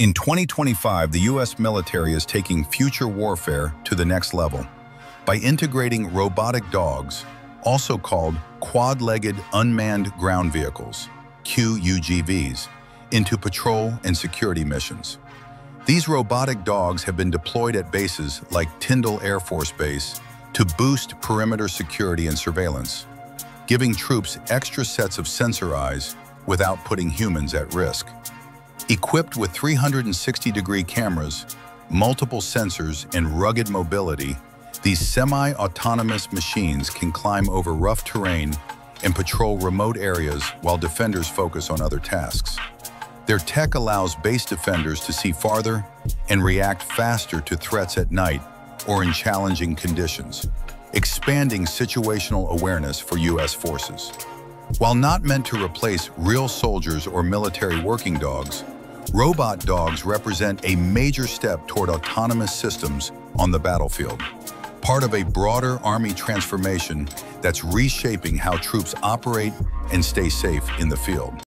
In 2025, the U.S. military is taking future warfare to the next level by integrating robotic dogs, also called quad-legged unmanned ground vehicles, QUGVs, into patrol and security missions. These robotic dogs have been deployed at bases like Tyndall Air Force Base to boost perimeter security and surveillance, giving troops extra sets of sensor eyes without putting humans at risk. Equipped with 360-degree cameras, multiple sensors, and rugged mobility, these semi-autonomous machines can climb over rough terrain and patrol remote areas while defenders focus on other tasks. Their tech allows base defenders to see farther and react faster to threats at night or in challenging conditions, expanding situational awareness for U.S. forces. While not meant to replace real soldiers or military working dogs, Robot dogs represent a major step toward autonomous systems on the battlefield, part of a broader Army transformation that's reshaping how troops operate and stay safe in the field.